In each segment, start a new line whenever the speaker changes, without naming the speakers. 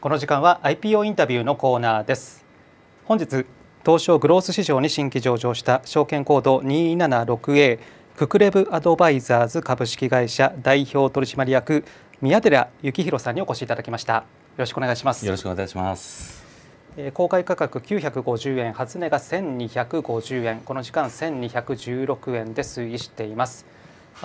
この時間は IPO インタビューのコーナーです。本日東証グロース市場に新規上場した証券コード 276A ククレブアドバイザーズ株式会社代表取締役宮寺幸宏さんにお越しいただきました。よろしくお願いします。
よろしくお願いします。
公開価格950円初値が1250円。この時間1216円で推移しています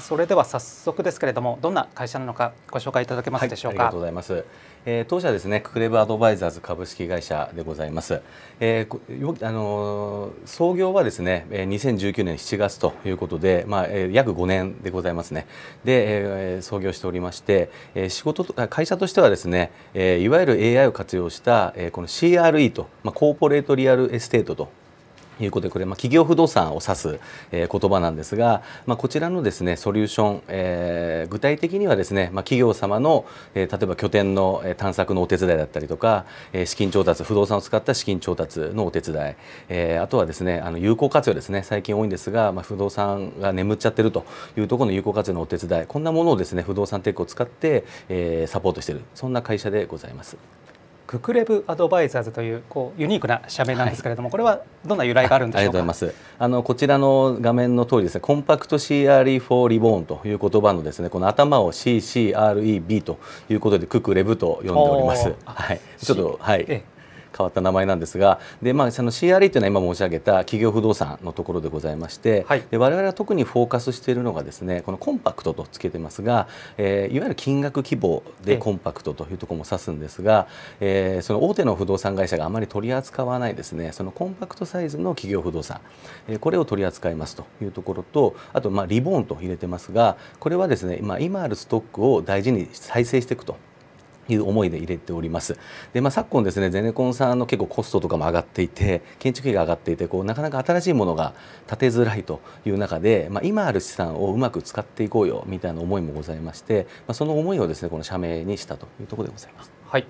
それでは早速ですけれどもどんな会社なのかご紹介いただけますでしょうか、
はい、ありがとうございます、えー、当社ですねククレブアドバイザーズ株式会社でございます、えー、あのー、創業はですね2019年7月ということでまあ、えー、約5年でございますね。で、えー、創業しておりまして、えー、仕事と会社としてはですね、えー、いわゆる AI を活用した、えー、この CRE とまあ Corporate Real Estate ということでこれ、まあ、企業不動産を指す、えー、言葉なんですが、まあ、こちらのですねソリューション、えー、具体的にはですね、まあ、企業様の、えー、例えば拠点の探索のお手伝いだったりとか、えー、資金調達不動産を使った資金調達のお手伝い、えー、あとはですねあの有効活用ですね最近多いんですが、まあ、不動産が眠っちゃってるというところの有効活用のお手伝いこんなものをですね不動産テックを使って、えー、サポートしているそんな会社でございます。
ククレブアドバイザーズというこうユニークな社名なんですけれども、はい、これはどんな由来があるんでしょうか？
ありがとうございます。あのこちらの画面の通りですね、コンパクト CRE for Reborn という言葉のですね、この頭を CCREB ということでククレブと呼んでおります。はい。ちょっとはい。変わった名前なんですがで、まあ、その CRE というのは今申し上げた企業不動産のところでございまして、はい、で我々は特にフォーカスしているのがですねこのコンパクトとつけてますが、えー、いわゆる金額規模でコンパクトというところも指すんですが、えー、その大手の不動産会社があまり取り扱わないですねそのコンパクトサイズの企業不動産、えー、これを取り扱いますというところとあとまあリボーンと入れてますがこれはですね、まあ、今あるストックを大事に再生していくと。いう思いで入れております。で、まあ、昨今ですねゼネコンさんの結構コストとかも上がっていて建築費が上がっていてこうなかなか新しいものが建てづらいという中で、まあ、今ある資産をうまく使っていこうよみたいな思いもございまして、まあ、その思いをですねこの社名にしたというところでございます。
はい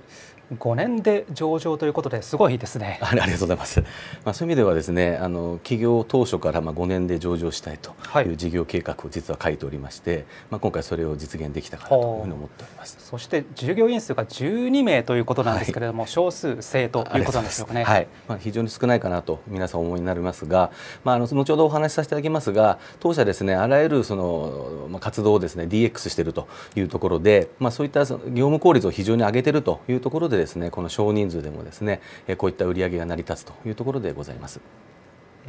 5年で上場ということですごいですね。
ありがとうございます。まあそういう意味ではですね、あの企業当初からまあ5年で上場したいという事業計画を実は書いておりまして、はい、まあ今回それを実現できたかなというふうに思っております。
そして従業員数が12名ということなんですけれども、はい、少数制ということなんでしょうかね。
はい。まあ非常に少ないかなと皆さんお思いになりますが、まああの後ほどお話しさせていただきますが、当社ですねあらゆるそのまあ活動をですね DX しているというところで、まあそういった業務効率を非常に上げているというところでですねこの少人数でもですねこういった売り上げが成り立つというところでございます。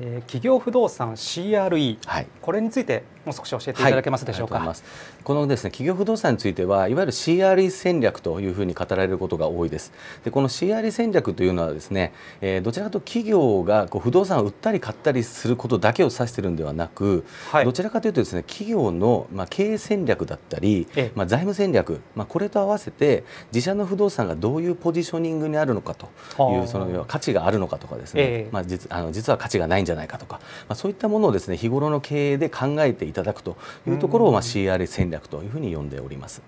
えー、企業不動産 CRE、はい、これについてもう少し教えていただけますでしょうか、はい、
このですね企業不動産についてはいわゆる CRE 戦略というふうに語られることが多いです。でこの CRE 戦略というのはですね、えー、どちらかというと企業がこう不動産を売ったり買ったりすることだけを指しているんではなく、はい、どちらかというとですね企業のまあ経営戦略だったり、ええ、まあ財務戦略、まあ、これと合わせて自社の不動産がどういうポジショニングにあるのかというその価値があるのかとかですね、え、まあ実あの実は価値がないんじゃないかとか、まあ、そういったものをですね日頃の経営で考えていただくというところをまあ CRA 戦略というふうに呼んでおります。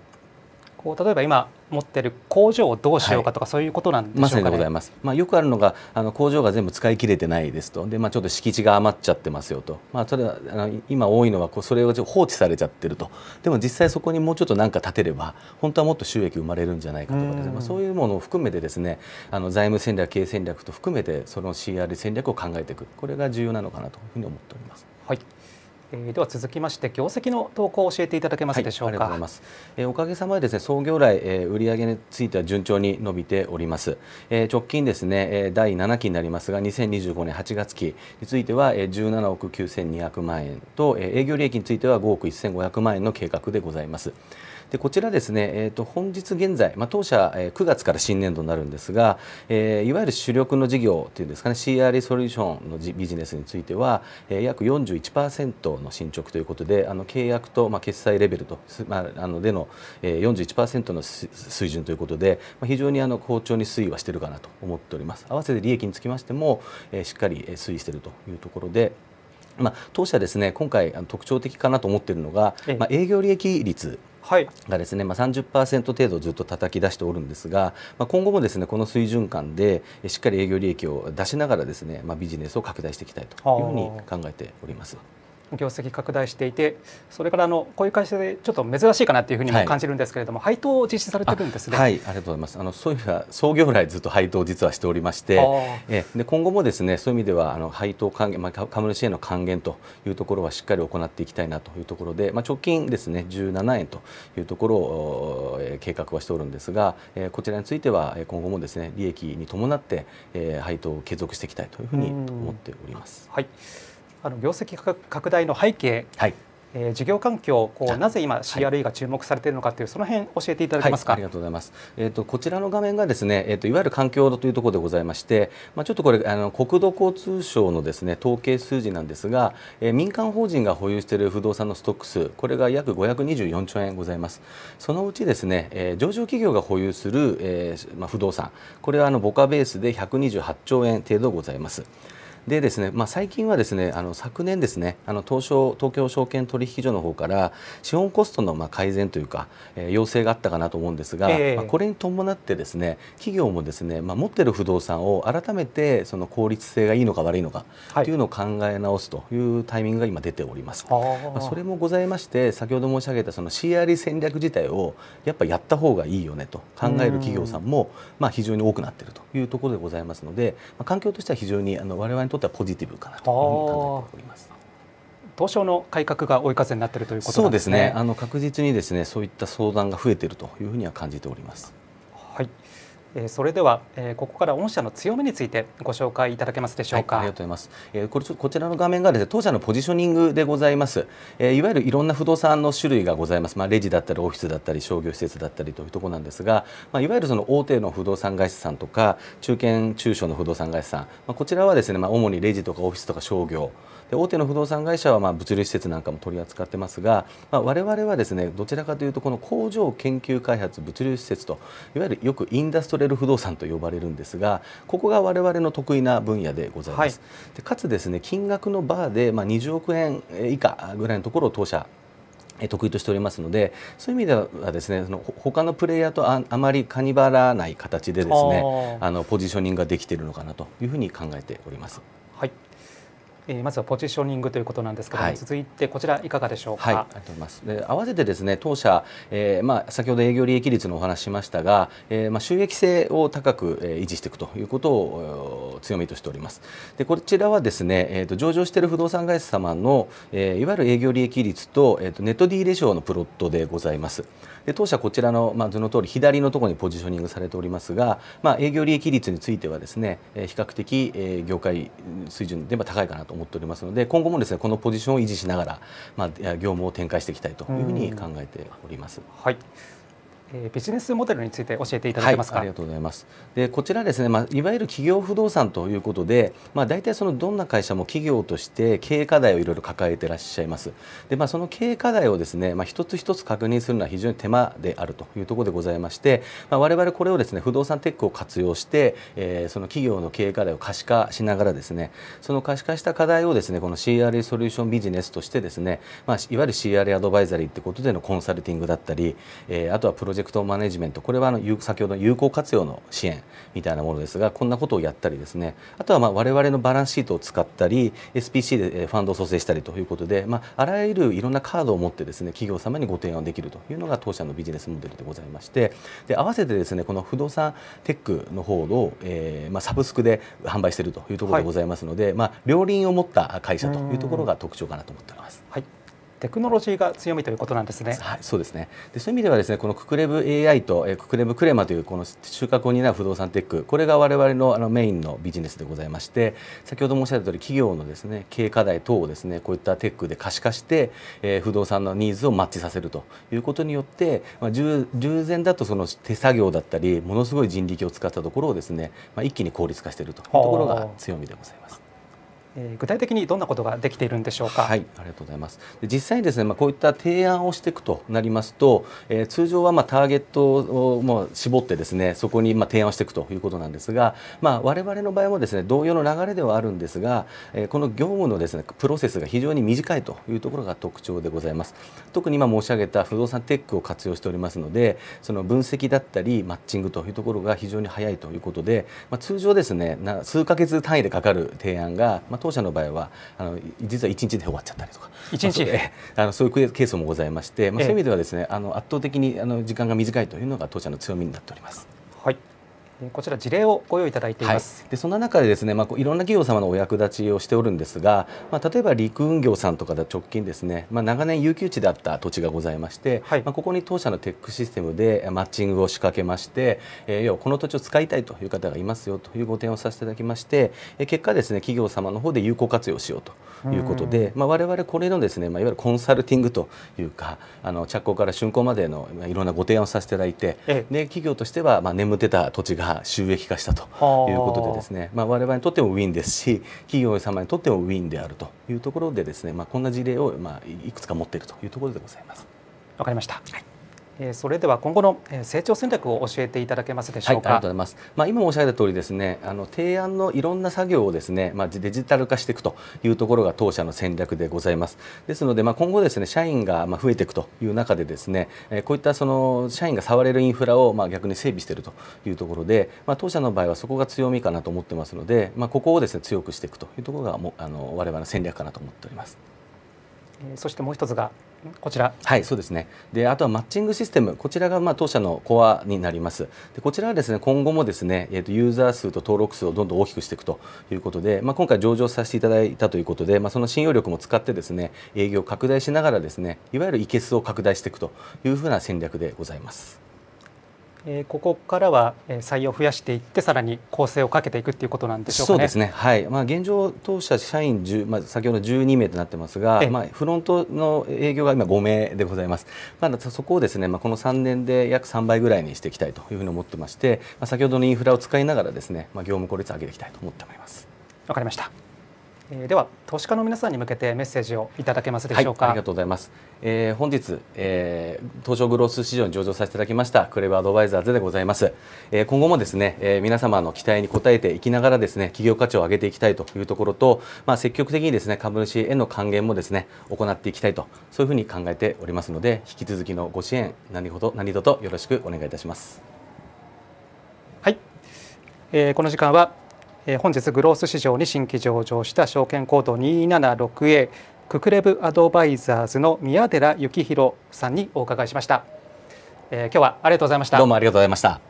こう例えば今持ってる工場をどうしようかとか、はい、そういうことなんでしょうか、ね、
まさにでございます。まあよくあるのがあの工場が全部使い切れてないですと、でまあちょっと敷地が余っちゃってますよと、まあそれはあの今多いのはこうそれを放置されちゃってると、でも実際そこにもうちょっと何か建てれば本当はもっと収益生まれるんじゃないかとかですね、まあそういうものを含めてですね、あの財務戦略経営戦略と含めてその CR 戦略を考えていく、これが重要なのかなというふうに思っております。
はい。えー、では続きまして業績の動向を教えていただけますでしょうか？
はい、えー、おかげさまでですね創業来、えー、売上については順調に伸びております。えー、直近ですね、えー、第7期になりますが2025年8月期については、えー、17億9200万円と、えー、営業利益については5億1500万円の計画でございます。でこちらですね、えーと、本日現在、まあ、当社、えー、9月から新年度になるんですが、えー、いわゆる主力の事業というんですかね CRE ソリューションのビジネスについては、えー、約41%の進捗ということであの契約と、まあ、決済レベルと、まあ、あのでの、えー、41%の水準ということで、まあ、非常にあの好調に推移はしているかなと思っております。合わせて利益につきましても、えー、しっかり推移しているというところでまあ、当社ですね今回特徴的かなと思っているのが、まあ、営業利益率がですね、まあ、30%程度ずっと叩き出しておるんですが、まあ、今後もですねこの水準感でしっかり営業利益を出しながらですね、まあ、ビジネスを拡大していきたいというふうに考えております。
業績拡大していてそれからあのこういう会社でちょっと珍しいかなというふうにも感じるんですけれども、はい、配当を実施されてるんですね。
はい、ありがとうございます。あのそういう意味は創業来ずっと配当を実はしておりまして、えで今後もですねそういう意味ではあの配当還元、まあ、株主への還元というところはしっかり行っていきたいなというところで、まあ、直近ですね17円というところを、え計画はしておるんですが、えこちらについては今後もですね利益に伴って、え配当を継続していきたいというふうに思っております。
はい。あの業績拡大の背景、はい、えー、事業環境こうなぜ今 CRE が注目されているのかというその辺教えていただけますか、
はい、ありがとうございます。えっ、ー、とこちらの画面がですね、えっ、ー、といわゆる環境というところでございまして、まあちょっとこれあの国土交通省のですね統計数字なんですが、えー、民間法人が保有している不動産のストック数これが約524兆円ございます。そのうちですね、えー、上場企業が保有する、えー、まあ不動産これはあの母価ベースで128兆円程度ございます。でですね、まあ、最近はですねあの昨年ですねあの東証東京証券取引所の方から資本コストのまあ改善というか、えー、要請があったかなと思うんですが、えー、まあ、これに伴ってですね企業もですね、まあ、持っている不動産を改めてその効率性がいいのか悪いのかとい。うのを考え直すというタイミングが今出ております。まあ、それもございまして先ほど申し上げたその CRE 戦略自体をやっぱやった方がいいよねと考える企業さんもまあ非常に多くなっているというところでございますので、まあ、環境としては非常にあの我々にとってはポジティブかなと考えております。
東証の改革が追い風になっているということ、ね、
そうですね。あの確実にですね、そういった相談が増えているというふうには感じております。
えそれでは、えここから御社の強みについてご紹介いただけますでしょうか、
はい、ありがとうございます、え、これこちらの画面がですね当社のポジショニングでございます、え、いわゆるいろんな不動産の種類がございます、まあ、レジだったりオフィスだったり商業施設だったりというところなんですが、まあ、いわゆるその大手の不動産会社さんとか中堅中小の不動産会社さん、まあ、こちらはですね、まあ、主にレジとかオフィスとか商業。で大手の不動産会社はまあ物流施設なんかも取り扱ってますが、まあ、我々はですねどちらかというとこの工場研究開発物流施設といわゆるよくインダストリアル不動産と呼ばれるんですがここが我々の得意な分野でございます。はい、でかつですね金額のバーでまあ20億円以下ぐらいのところを当社得意としておりますのでそういう意味ではですねその他のプレイヤーとああまりかにばらない形でですねあのポジショニングができているのかなというふうに考えております。
はいえー、まずはポジショニングということなんですけども、はい、続いてこちらいかがでしょうか？はい、ありがとうございます。
で合わせてですね当社、えー、まあ先ほど営業利益率のお話しましたが、えー、まあ収益性を高く、えー、維持していくということを強みとしております。でこちらはですねえっ、ー、と上場している不動産会社様の、えー、いわゆる営業利益率とえっ、ー、とネット D レシオのプロットでございます。で当社こちらの、まあ、図の通り左のところにポジショニングされておりますが、まあ、営業利益率についてはですね、え比較的、え業界水準では高いかなと思っておりますので今後もですねこのポジションを維持しながら、まあ、業務を展開していきたいというふうに考えております。
はいえー、ビジネスモデルについて教えていただけますか、
はい、ありがとうございます。でこちらですね、まあ、いわゆる企業不動産ということで、まあ、大体そのどんな会社も企業として経営課題をいろいろ抱えていらっしゃいます。で、まあ、その経営課題をですね、まあ、一つ一つ確認するのは非常に手間であるというところでございまして、まあ、我々これをですね不動産テックを活用して、えー、その企業の経営課題を可視化しながらですねその可視化した課題をですねこの CRA ソリューションビジネスとしてですね、まあ、いわゆる CRA アドバイザリーってことでのコンサルティングだったり、えー、あとはプロジェクトマネジメント。これはあの先ほどの有効活用の支援みたいなものですがこんなことをやったりですね。あとはまあ我々のバランスシートを使ったり SPC でファンドを蘇生したりということで、まあ、あらゆるいろんなカードを持ってですね企業様にご提案できるというのが当社のビジネスモデルでございましてで合わせてですねこの不動産テックの方を、えーまあ、サブスクで販売しているというところでございますので、はい、まあ、両輪を持った会社というところが特徴かなと思っております。
はいテクノロジーが強みということなんですね。
はい、そうですね。でそういう意味ではですね、このククレブ AI と、え、ククレブクレマというこの収穫を担う不動産テック、これが我々のあのメインのビジネスでございまして、先ほど申し上げた通り企業のですね経営課題等をですねこういったテックで可視化して、えー、不動産のニーズをマッチさせるということによって、まあ従従前だとその手作業だったりものすごい人力を使ったところをですね、まあ一気に効率化しているというところが強みでございます。
え具体的にどんなことができているんでしょうか？
はい、ありがとうございます。で実際にですね、まあこういった提案をしていくとなりますと、えー、通常はまあターゲットをもう絞ってですね、そこにまあ提案をしていくということなんですが、まあ我々の場合もですね、同様の流れではあるんですが、えー、この業務のですねプロセスが非常に短いというところが特徴でございます。特に今申し上げた不動産テックを活用しておりますので、その分析だったりマッチングというところが非常に早いということで、まあ通常ですね、な数ヶ月単位でかかる提案がまあ当社の場合はあの実は1日で終わっちゃったりとか。
1日？で、
まあ、あのそういうケースもございまして、まあ、そういう意味ではですね、あの圧倒的にあの時間が短いというのが当社の強みになっております。
はいこちら事例をご用意いただいています、
はい、でそんな中でですね、まあ、いろんな企業様のお役立ちをしておるんですが、まあ、例えば陸運業さんとかで直近ですね、まあ、長年有給地であった土地がございまして、はい、まあ、ここに当社のテックシステムでマッチングを仕掛けまして、えー、要はこの土地を使いたいという方がいますよというご提案をさせていただきまして、えー、結果ですね企業様の方で有効活用しようということで、まあ、我々これのですね、まあ、いわゆるコンサルティングというかあの着工から竣工までのいろんなご提案をさせていただいて、で企業としてはまあ眠ってた土地が収益化したということでですね、まあ、我々にとってもウィンですし企業様にとってもウィンであるというところでですね、まあ、こんな事例をまあいくつか持っているというところでございます。
わかりました、はいそれでは今後の成長戦略を教えていただけますでしょうか？
はい、ありがとうございます。まあ今申し上げた通りですね、あの提案のいろんな作業をですね、まあデジタル化していくというところが当社の戦略でございます。ですのでまあ今後ですね社員がまあ増えていくという中でですね、こういったその社員が触れるインフラをまあ逆に整備しているというところで、まあ当社の場合はそこが強みかなと思ってますので、まあここをですね強くしていくというところがもあの我々の戦略かなと思っております。
そしてもう一つがこちら。
はいそうですね。であとはマッチングシステム。こちらがまあ当社のコアになります。でこちらはですね今後もですね、えー、とユーザー数と登録数をどんどん大きくしていくということで、まあ、今回上場させていただいたということで、まあ、その信用力も使ってですね営業を拡大しながらですねいわゆるいけすを拡大していくというふうな戦略でございます。
えここからは採用を増やしていってさらに構成をかけていくっていうことなんでしょうか、
ね、そうですね。はい。まあ現状当社社員10まあ先ほど12名となってますが、まあフロントの営業が今5名でございます。まあそこをですね、まあこの3年で約3倍ぐらいにしていきたいというふうに思ってまして、まあ先ほどのインフラを使いながらですね、まあ業務効率を上げていきたいと思っております。
わかりました。えー、では投資家の皆さんに向けてメッセージをいただけますでしょうか、
はい、ありがとうございます、えー、本日、えー、東証グロース市場に上場させていただきましたクレバアドバイザーズでございます、えー、今後もですね、えー、皆様の期待に応えていきながらですね企業価値を上げていきたいというところと、まあ、積極的にですね株主への還元もですね行っていきたいとそういうふうに考えておりますので引き続きのご支援何ほど何卒よろしくお願いいたします。
はい、えー、この時間は本日グロース市場に新規上場した証券コード 276A ククレブアドバイザーズの宮寺幸宏さんにお伺いしました、えー、今日はありがとうございました。
どうもありがとうございました。